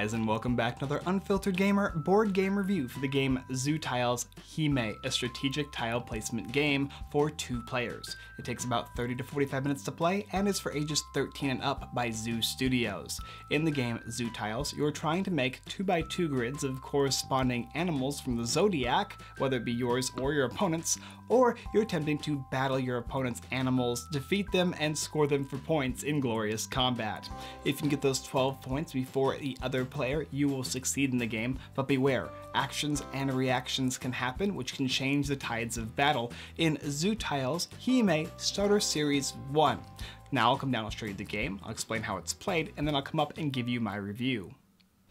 guys, and welcome back to another Unfiltered Gamer board game review for the game Zu Tiles Hime, a strategic tile placement game for two players. It takes about 30 to 45 minutes to play and is for ages 13 and up by Zu Studios. In the game Zu Tiles, you're trying to make 2x2 grids of corresponding animals from the zodiac, whether it be yours or your opponent's, or you're attempting to battle your opponent's animals, defeat them, and score them for points in glorious combat. If you can get those 12 points before the other player, you will succeed in the game, but beware, actions and reactions can happen which can change the tides of battle in Zu Tiles Hime Starter Series 1. Now I'll come down, I'll show you the game, I'll explain how it's played, and then I'll come up and give you my review.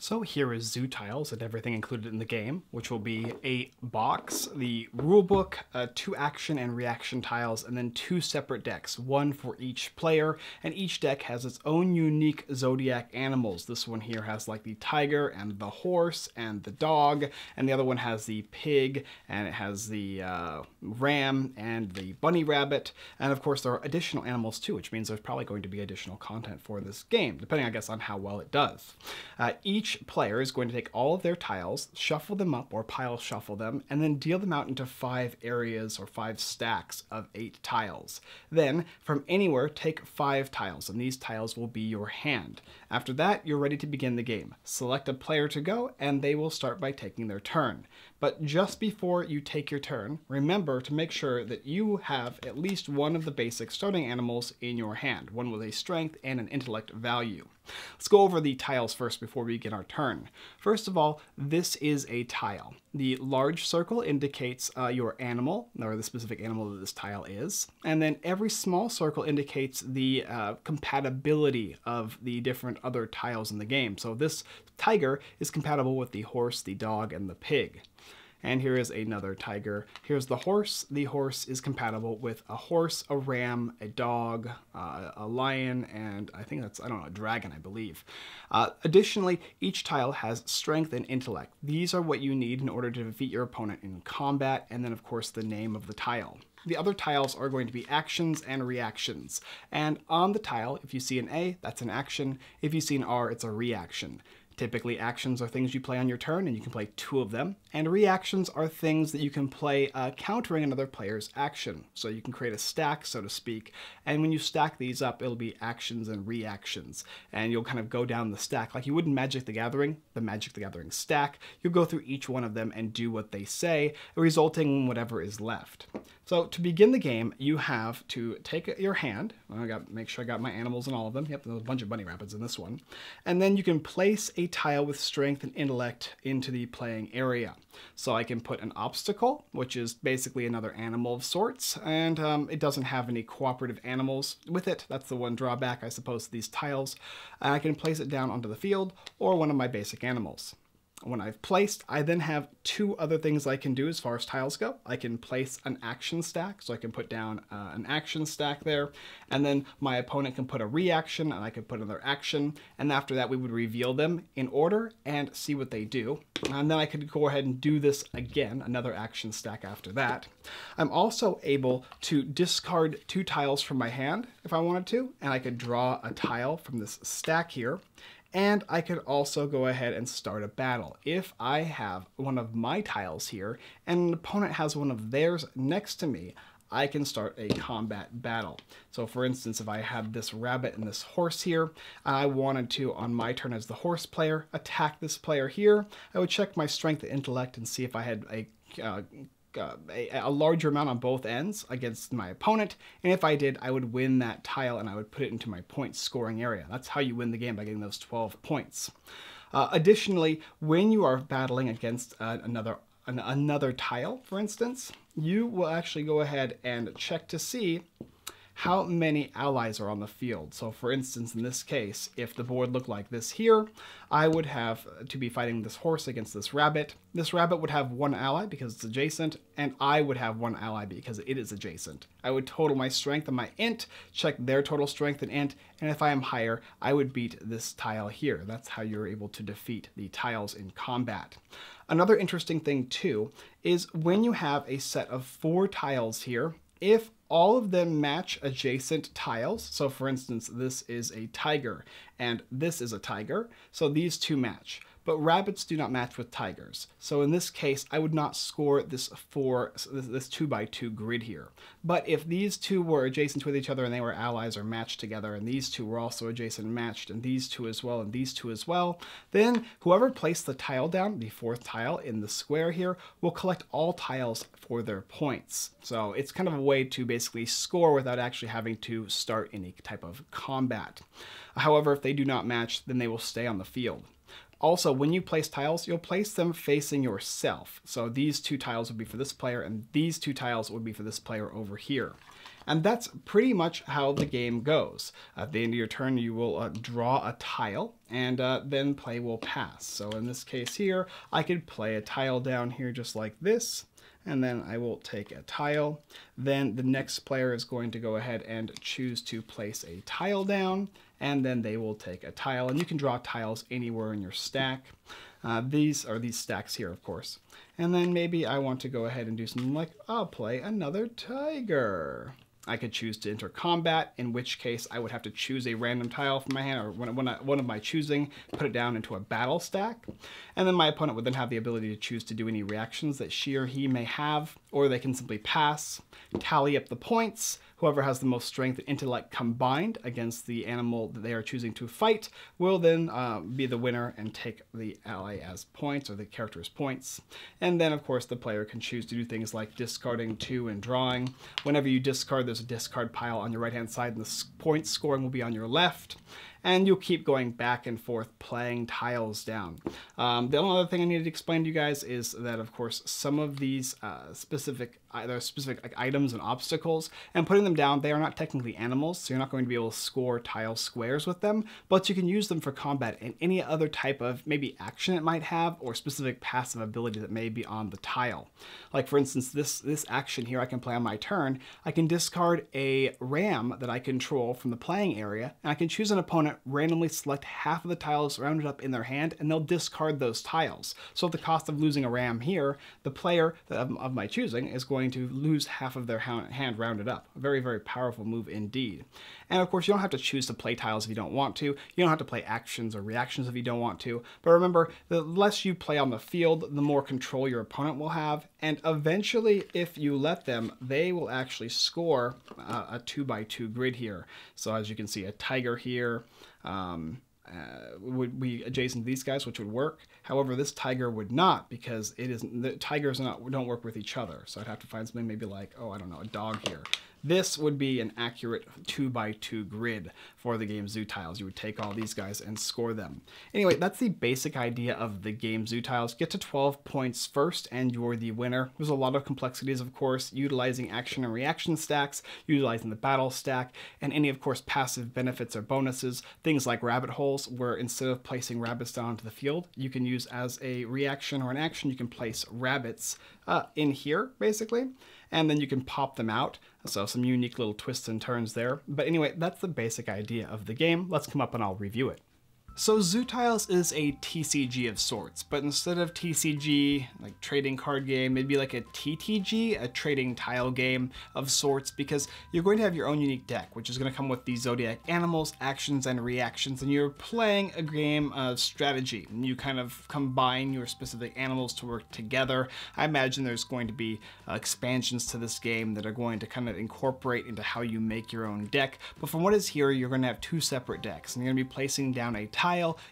So here is Zu Tiles and everything included in the game, which will be a box, the rulebook, uh, two action and reaction tiles, and then two separate decks, one for each player, and each deck has its own unique zodiac animals. This one here has like the tiger and the horse and the dog, and the other one has the pig, and it has the uh, ram and the bunny rabbit, and of course there are additional animals too, which means there's probably going to be additional content for this game, depending I guess on how well it does. Uh, each player is going to take all of their tiles, shuffle them up or pile shuffle them, and then deal them out into five areas or five stacks of eight tiles. Then, from anywhere, take five tiles, and these tiles will be your hand. After that, you're ready to begin the game. Select a player to go, and they will start by taking their turn. But just before you take your turn, remember to make sure that you have at least one of the basic starting animals in your hand, one with a strength and an intellect value. Let's go over the tiles first before we begin our turn. First of all, this is a tile. The large circle indicates uh, your animal, or the specific animal that this tile is, and then every small circle indicates the uh, compatibility of the different other tiles in the game. So this tiger is compatible with the horse, the dog, and the pig. And here is another tiger. Here's the horse. The horse is compatible with a horse, a ram, a dog, uh, a lion, and I think that's, I don't know, a dragon, I believe. Uh, additionally, each tile has strength and intellect. These are what you need in order to defeat your opponent in combat, and then of course the name of the tile. The other tiles are going to be actions and reactions. And on the tile, if you see an A, that's an action. If you see an R, it's a reaction. Typically, actions are things you play on your turn, and you can play two of them. And reactions are things that you can play uh, countering another player's action. So you can create a stack, so to speak. And when you stack these up, it'll be actions and reactions. And you'll kind of go down the stack like you would in Magic the Gathering, the Magic the Gathering stack. You'll go through each one of them and do what they say, resulting in whatever is left. So to begin the game, you have to take your hand. I got make sure I got my animals and all of them. Yep, there's a bunch of bunny rabbits in this one. And then you can place a tile with strength and intellect into the playing area. So I can put an obstacle, which is basically another animal of sorts, and um, it doesn't have any cooperative animals with it. That's the one drawback, I suppose, to these tiles. I can place it down onto the field or one of my basic animals when I've placed, I then have two other things I can do as far as tiles go. I can place an action stack, so I can put down uh, an action stack there, and then my opponent can put a reaction, and I can put another action, and after that we would reveal them in order and see what they do. And then I could go ahead and do this again, another action stack after that. I'm also able to discard two tiles from my hand if I wanted to, and I could draw a tile from this stack here, and I could also go ahead and start a battle. If I have one of my tiles here and an opponent has one of theirs next to me, I can start a combat battle. So for instance, if I have this rabbit and this horse here, I wanted to, on my turn as the horse player, attack this player here, I would check my strength and intellect and see if I had a uh, uh, a, a, larger amount on both ends against my opponent, and if I did, I would win that tile and I would put it into my point scoring area. That's how you win the game by getting those 12 points. Uh, additionally, when you are battling against uh, another an, another tile, for instance, you will actually go ahead and check to see how many allies are on the field. So for instance, in this case, if the board looked like this here, I would have to be fighting this horse against this rabbit. This rabbit would have one ally because it's adjacent, and I would have one ally because it is adjacent. I would total my strength and my int, check their total strength and int, and if I am higher, I would beat this tile here. That's how you're able to defeat the tiles in combat. Another interesting thing too is when you have a set of four tiles here, if all of them match adjacent tiles. So for instance, this is a tiger and this is a tiger. So these two match but rabbits do not match with tigers. So in this case, I would not score this four, this two by two grid here. But if these two were adjacent with each other and they were allies or matched together, and these two were also adjacent and matched, and these two as well, and these two as well, then whoever placed the tile down, the fourth tile in the square here, will collect all tiles for their points. So it's kind of a way to basically score without actually having to start any type of combat. However, if they do not match, then they will stay on the field. Also, when you place tiles, you'll place them facing yourself. So these two tiles would be for this player, and these two tiles would be for this player over here. And that's pretty much how the game goes. At the end of your turn, you will uh, draw a tile, and uh, then play will pass. So in this case here, I could play a tile down here just like this, and then I will take a tile. Then the next player is going to go ahead and choose to place a tile down, and then they will take a tile. And you can draw tiles anywhere in your stack. Uh, these are these stacks here, of course. And then maybe I want to go ahead and do something like, I'll play another tiger. I could choose to enter combat, in which case I would have to choose a random tile from my hand, or one, one, one of my choosing, put it down into a battle stack. And then my opponent would then have the ability to choose to do any reactions that she or he may have, or they can simply pass, tally up the points, Whoever has the most strength and intellect combined against the animal that they are choosing to fight will then uh, be the winner and take the ally as points or the character as points. And then, of course, the player can choose to do things like discarding two and drawing. Whenever you discard, there's a discard pile on your right hand side, and the point scoring will be on your left and you'll keep going back and forth playing tiles down. Um, the only other thing I need to explain to you guys is that, of course, some of these uh, specific either specific like, items and obstacles, and putting them down, they are not technically animals, so you're not going to be able to score tile squares with them, but you can use them for combat and any other type of maybe action it might have or specific passive ability that may be on the tile. Like for instance, this, this action here I can play on my turn, I can discard a ram that I control from the playing area, and I can choose an opponent randomly select half of the tiles rounded up in their hand, and they'll discard those tiles. So at the cost of losing a ram here, the player of, my choosing is going to lose half of their hand rounded up. A very, very powerful move indeed. And of course, you don't have to choose to play tiles if you don't want to. You don't have to play actions or reactions if you don't want to. But remember, the less you play on the field, the more control your opponent will have. And eventually, if you let them, they will actually score uh, a two by two grid here. So as you can see, a tiger here, um, uh, would be adjacent to these guys, which would work. However, this tiger would not because it is the tigers not don't work with each other. So I'd have to find something maybe like oh I don't know a dog here. This would be an accurate 2 by 2 grid for the game Zu Tiles. You would take all these guys and score them. Anyway, that's the basic idea of the game Zu Tiles. Get to 12 points first and you're the winner. There's a lot of complexities, of course, utilizing action and reaction stacks, utilizing the battle stack, and any, of course, passive benefits or bonuses. Things like rabbit holes, where instead of placing rabbits down onto the field, you can use as a reaction or an action, you can place rabbits uh, in here, basically and then you can pop them out. So some unique little twists and turns there. But anyway, that's the basic idea of the game. Let's come up and I'll review it. So Zu Tiles is a TCG of sorts, but instead of TCG, like trading card game, maybe like a TTG, a trading tile game of sorts, because you're going to have your own unique deck, which is going to come with the zodiac animals, actions, and reactions, and you're playing a game of strategy. You kind of combine your specific animals to work together. I imagine there's going to be uh, expansions to this game that are going to kind of incorporate into how you make your own deck. But from what is here, you're going to have two separate decks, and you're going to be placing down a tile,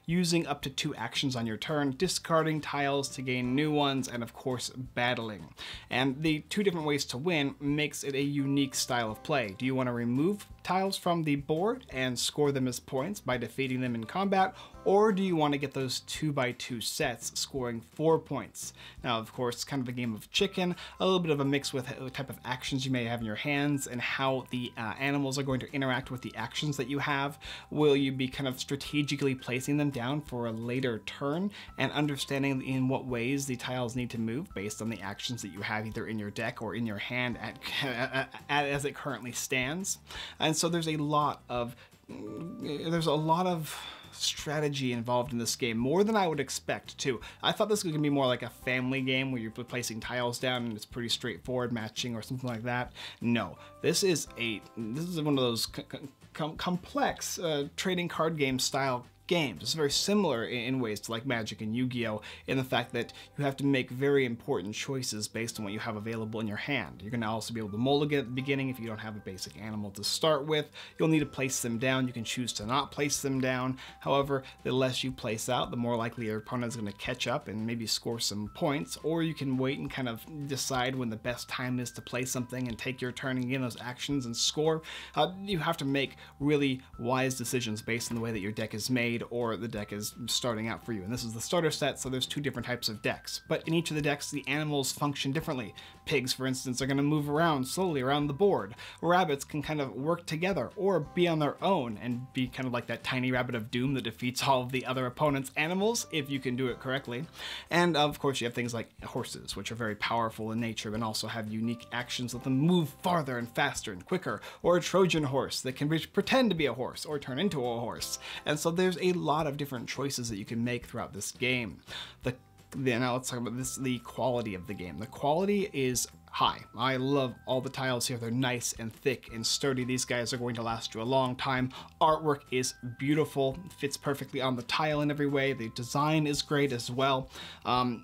using up to two actions on your turn, discarding tiles to gain new ones, and of course battling. And the two different ways to win makes it a unique style of play. Do you want to remove tiles from the board and score them as points by defeating them in combat, or do you want to get those 2 by 2 sets scoring 4 points? Now, of course, it's kind of a game of chicken, a little bit of a mix with the type of actions you may have in your hands and how the uh, animals are going to interact with the actions that you have. Will you be kind of strategically placing them down for a later turn and understanding in what ways the tiles need to move based on the actions that you have either in your deck or in your hand at, at, at as it currently stands? And so there's a lot of there's a lot of strategy involved in this game, more than I would expect too. I thought this was gonna be more like a family game where you're placing tiles down and it's pretty straightforward matching or something like that. No, this is a this is one of those com complex uh, trading card game style games. It's very similar in ways to like Magic and Yu-Gi-Oh! in the fact that you have to make very important choices based on what you have available in your hand. You're going to also be able to mulligan at the beginning if you don't have a basic animal to start with. You'll need to place them down. You can choose to not place them down. However, the less you place out, the more likely your opponent is going to catch up and maybe score some points, or you can wait and kind of decide when the best time is to play something and take your turn and gain those actions and score. Uh, you have to make really wise decisions based on the way that your deck is made or the deck is starting out for you. And this is the starter set, so there's two different types of decks. But in each of the decks, the animals function differently. Pigs, for instance, are going to move around slowly around the board. Rabbits can kind of work together or be on their own and be kind of like that tiny rabbit of doom that defeats all of the other opponent's animals, if you can do it correctly. And of course, you have things like horses, which are very powerful in nature and also have unique actions that them move farther and faster and quicker, or a Trojan horse that can pretend to be a horse or turn into a horse. And so there's a lot of different choices that you can make throughout this game. The now let's talk about this the quality of the game. The quality is high. I love all the tiles here. They're nice and thick and sturdy. These guys are going to last you a long time. Artwork is beautiful, fits perfectly on the tile in every way. The design is great as well. Um,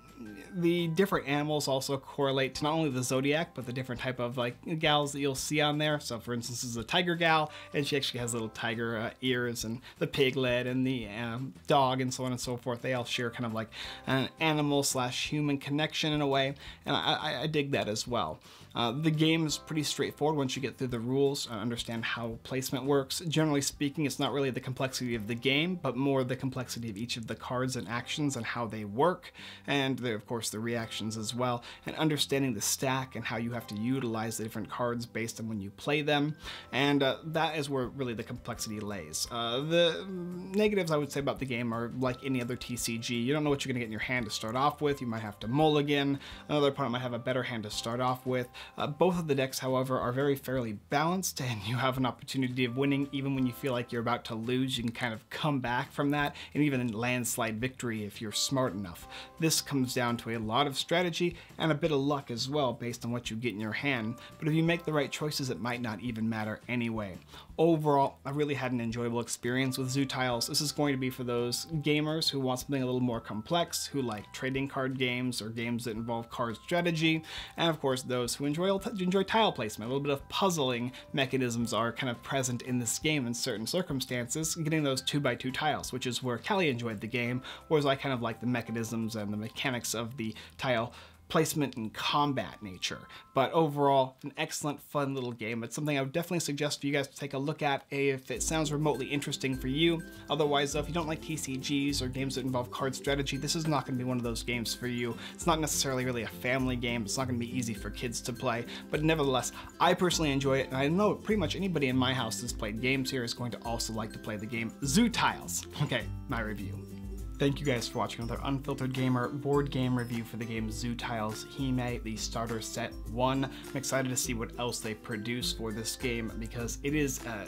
the different animals also correlate to not only the zodiac, but the different type of like gals that you'll see on there. So for instance, this is a tiger gal, and she actually has little tiger uh, ears, and the piglet and the um, dog and so on and so forth. They all share kind of like an animal slash human connection in a way, and I, I, I dig that as well well. Uh, the game is pretty straightforward once you get through the rules and understand how placement works. Generally speaking, it's not really the complexity of the game, but more the complexity of each of the cards and actions and how they work, and of course the reactions as well, and understanding the stack and how you have to utilize the different cards based on when you play them, and uh, that is where really the complexity lays. Uh, the negatives I would say about the game are like any other TCG. You don't know what you're going to get in your hand to start off with. You might have to mulligan. Another opponent might have a better hand to start off with. Uh, both of the decks, however, are very fairly balanced, and you have an opportunity of winning even when you feel like you're about to lose. You can kind of come back from that, and even landslide victory if you're smart enough. This comes down to a lot of strategy and a bit of luck as well, based on what you get in your hand, but if you make the right choices, it might not even matter anyway. Overall, I really had an enjoyable experience with Zu Tiles. This is going to be for those gamers who want something a little more complex, who like trading card games or games that involve card strategy, and of course those who enjoy, enjoy tile placement. A little bit of puzzling mechanisms are kind of present in this game in certain circumstances, getting those 2 by 2 tiles, which is where Kelly enjoyed the game, whereas I kind of like the mechanisms and the mechanics of the tile placement and combat nature. But overall, an excellent, fun little game. It's something I would definitely suggest for you guys to take a look at if it sounds remotely interesting for you. Otherwise, though, if you don't like TCGs or games that involve card strategy, this is not going to be one of those games for you. It's not necessarily really a family game. It's not going to be easy for kids to play. But nevertheless, I personally enjoy it, and I know pretty much anybody in my house that's played games here is going to also like to play the game Zu Tiles. Okay, my review. Thank you guys for watching another Unfiltered Gamer board game review for the game Zu Tiles Hime, the starter set 1. I'm excited to see what else they produce for this game because it is, uh,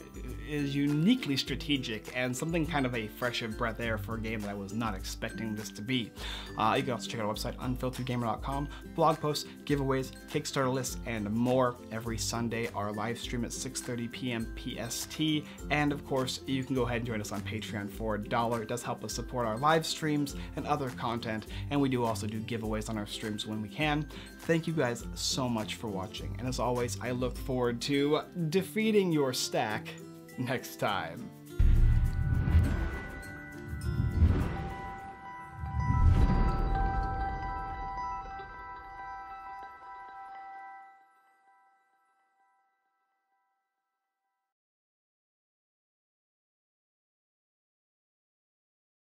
is uniquely strategic and something kind of a fresh of breath air for a game that I was not expecting this to be. Uh, you can also check out our website, unfilteredgamer.com, blog posts, giveaways, Kickstarter lists, and more every Sunday. Our live stream at 6.30 p.m. PST. And of course, you can go ahead and join us on Patreon for a dollar. It does help us support our live live streams and other content, and we do also do giveaways on our streams when we can. Thank you guys so much for watching, and as always, I look forward to defeating your stack next time.